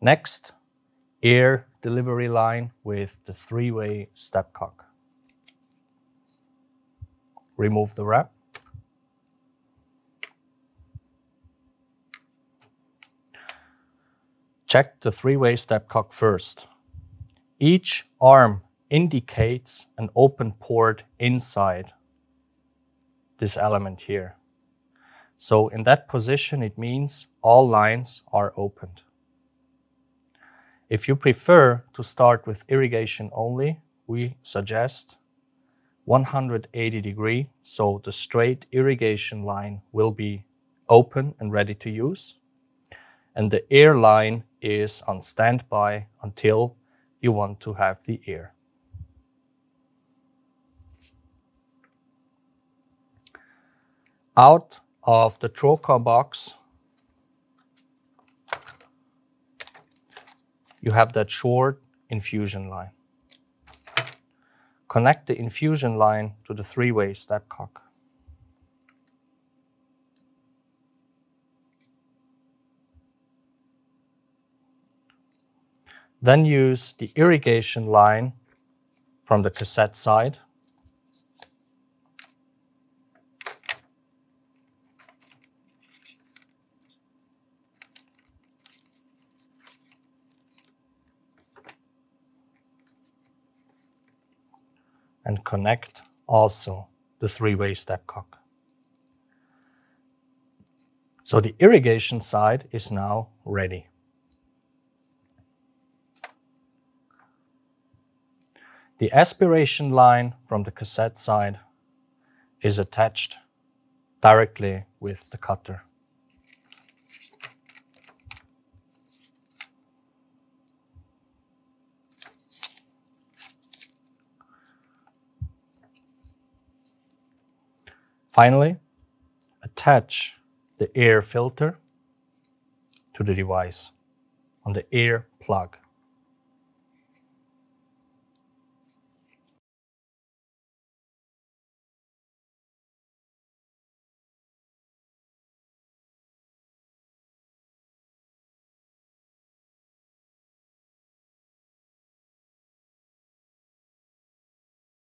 Next, air delivery line with the three-way stopcock. Remove the wrap. Check the three-way stopcock first. Each arm indicates an open port inside this element here. So in that position, it means all lines are opened. If you prefer to start with irrigation only, we suggest 180 degree, so the straight irrigation line will be open and ready to use. And the air line is on standby until you want to have the air. Out of the Trocar box, you have that short infusion line. Connect the infusion line to the three-way stopcock. Then use the irrigation line from the cassette side and connect also the three-way stopcock. So the irrigation side is now ready. The aspiration line from the cassette side is attached directly with the cutter. Finally, attach the air filter to the device on the air plug.